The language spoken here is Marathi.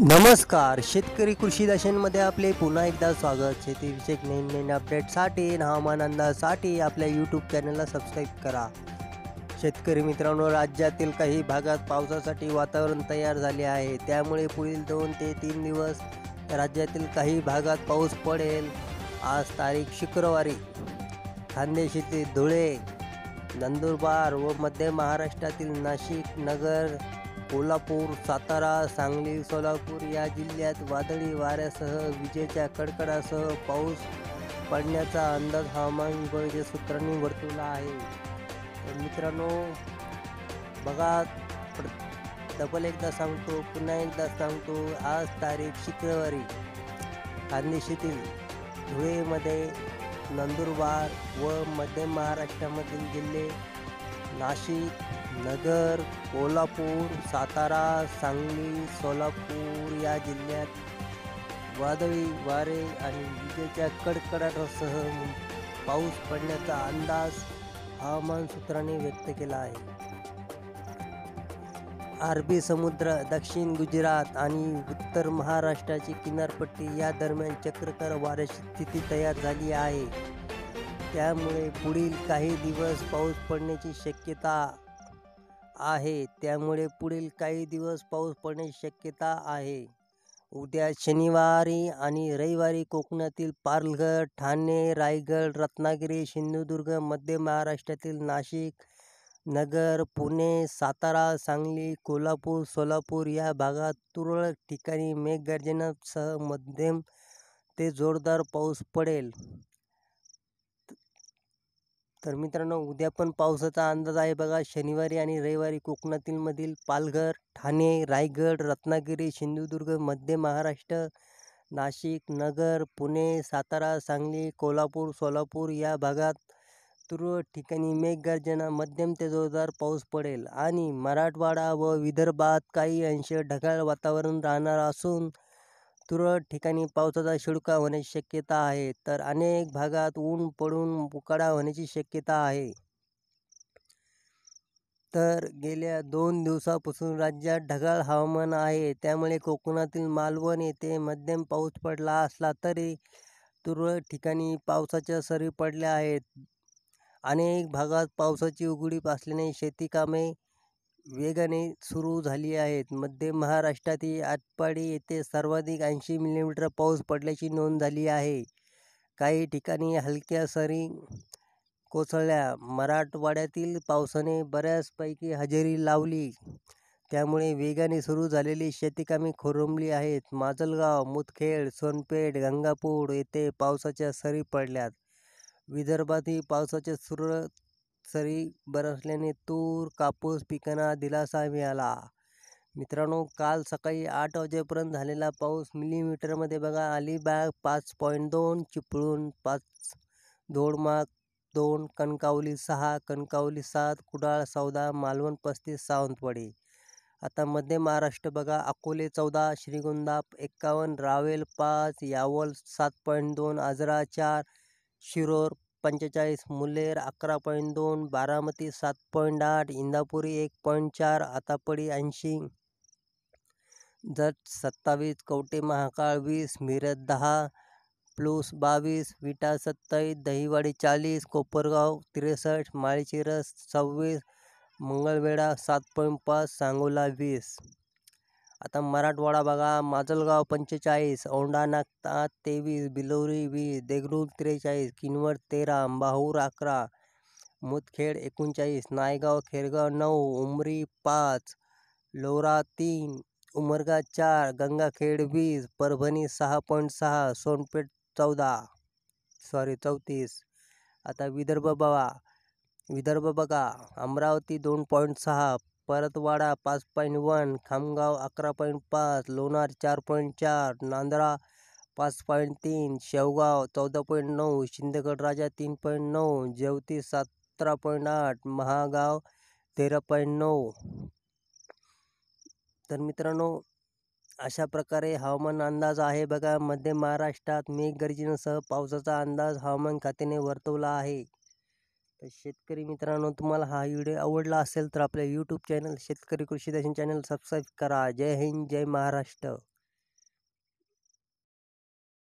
नमस्कार शेतकरी कृषी दर्शनमध्ये आपले पुन्हा एकदा स्वागत. शेतीविषयक नवीन नवीन अपडेटसाठी हवामान अंदाजसाठी आपल्या यूट्यूब चॅनलला सबस्क्राईब करा. शेतकरी मित्रांनो राज्यातील काही भागात पावसासाठी वातावरण तयार झाले आहे. त्यामुळे पुढील दोन ते तीन दिवस राज्यातील काही भागात पाऊस पडेल. आज तारीख शुक्रवारी. खान्देशीतील धुळे नंदुरबार व मध्य महाराष्ट्रातील नाशिक नगर कोल्हापूर सातारा सांगली सोलापूर या जिल्ह्यात वादळी वाऱ्यासह विजेच्या कडकडासह पाऊस पडण्याचा अंदाज हवामान विभागाच्या सूत्रांनी वर्तवला आहे. मित्रांनो बघा डबल एकदा सांगतो पुन्हा एकदा सांगतो आज तारीख शुक्रवारी खानदेशीतील धुळेमध्ये नंदुरबार व मध्य महाराष्ट्रामधील जिल्हे नाशिक नगर कोल्हापूर सातारा सांगली सोलापूर या जिल्ह्यात वादळी वारे आणि विजेच्या कडकडाटासह पाऊस पडण्याचा अंदाज हवामान सूत्रांनी व्यक्त केला आहे. अरबी समुद्र दक्षिण गुजरात आणि उत्तर महाराष्ट्राची किनारपट्टी या दरम्यान चक्रकार वाऱ्याची स्थिती तयार झाली आहे. त्यामुळे पुढील काही दिवस पाऊस पडण्याची शक्यता आहे. त्यामुळे पुढील काही दिवस पाऊस पडण्याची शक्यता आहे. उद्या शनिवारी आणि रविवारी कोकणातील पालघर ठाणे रायगड रत्नागिरी सिंधुदुर्ग मध्य महाराष्ट्रातील नाशिक नगर पुणे सातारा सांगली कोल्हापूर सोलापूर या भागात तुरळक ठिकाणी मेघगर्जनासह मध्यम ते जोरदार पाऊस पडेल. तर मित्रांनो उद्या पण पावसाचा अंदाज आहे बघा. शनिवारी आणि रविवारी कोकणातील मधील पालघर ठाणे रायगड रत्नागिरी सिंधुदुर्ग मध्य महाराष्ट्र नाशिक नगर पुणे सातारा सांगली कोल्हापूर सोलापूर या भागात तुरळक ठिकाणी मेघगर्जना मध्यम ते जोरदार पाऊस पडेल. आणि मराठवाडा व विदर्भात काही अंश ढगाळ वातावरण राहणार असून तुरळक ठिकाणी पावसाचा शिडका होण्याची शक्यता आहे तर अनेक भागात ऊन पडून उकाडा होण्याची शक्यता आहे. तर गेल्या दोन दिवसापासून राज्यात ढगाळ हवामान आहे त्यामुळे कोकणातील मालवण येथे मध्यम पाऊस पडला असला तरी तुरळक ठिकाणी पावसाच्या सरी पडल्या आहेत. अनेक भागात पावसाची उघडीप असल्याने शेती कामे वेगाने सुरू झाली आहेत. मध्य महाराष्ट्रातील आटपाडी येथे सर्वाधिक ऐंशी मिलीमीटर पाऊस पडल्याची नोंद झाली आहे. काही ठिकाणी हलक्या सरी कोसळल्या. मराठवाड्यातील पावसाने बऱ्याचपैकी हजेरी लावली. त्यामुळे वेगाने सुरू झालेली शेतीकामे खोरंबली आहेत. माजलगाव मुदखेड सोनपेठ गंगापूर येथे पावसाच्या सरी पडल्यात. विदर्भातही पावसाच्या सुर सरी बरसल्याने तूर कापूस पिकांना दिलासा मिळाला. मित्रांनो काल सकाळी आठ वाजेपर्यंत झालेला पाऊस मिलीमीटरमध्ये बघा अलिबाग पाच पॉईंट दोन चिपळूण पाच धोडमाग दोन कणकावली सहा कणकावली सात कुडाळ चौदा मालवण पस्तीस सावंतवाडी. आता मध्य महाराष्ट्र बघा अकोले चौदा श्रीगोंदा एक्कावन्न रावेल पाच यावल सात पॉईंट दोन आजरा चार शिरोर पंचेचाळीस मुल्लेर अकरा पॉईंट दोन बारामती सात पॉईंट आठ इंदापुरी एक पॉईंट चार आतापडी ऐंशी. जत सत्तावीस कवटे महाकाळ वीस मिरज दहा प्लूस बावीस विटा सत्तावीस दहीवाडी चाळीस कोपरगाव त्रेसष्ट माळशिरस सव्वीस मंगळवेढा सात पॉईंट पाच सांगोला वीस. आता मराठवाडा बघा माजलगाव पंचेचाळीस औंढा नागता तेवीस बिलोरी वीस देगलूर त्रेचाळीस किनवट तेरा बाहूर अकरा मुदखेड एकोणचाळीस नायगाव खेरगाव नऊ उमरी पाच लोरा तीन उमरगा चार गंगाखेड वीस परभणी सहा पॉईंट सहा सोनपेठ चौदा सॉरी चौतीस. आता विदर्भ बघा विदर्भ बघा अमरावती दोन पॉईंट सहा परतवाडा पाच पॉईंट वन खामगाव अकरा पॉईंट पाच लोणार चार पॉईंट चार नांदरा पाच पॉईंट तीन शेवगाव चौदा पॉईंट नऊ शिंदेगड राजा तीन पॉईंट नऊ जेवती सतरा पॉईंट आठ महागाव तेरा पॉईंट नऊ. तर मित्रांनो अशा प्रकारे हवामान अंदाज आहे बघा. मध्य महाराष्ट्रात मेघगर्जनेसह पावसाचा अंदाज हवामान खात्याने वर्तवला आहे. तर शेतकरी मित्रांनो तुम्हाला हा व्हिडिओ आवडला असेल तर आपल्या यूट्यूब चॅनल शेतकरी कृषी दर्शन चॅनल सबस्क्राईब करा. जय हिंद जय महाराष्ट्र.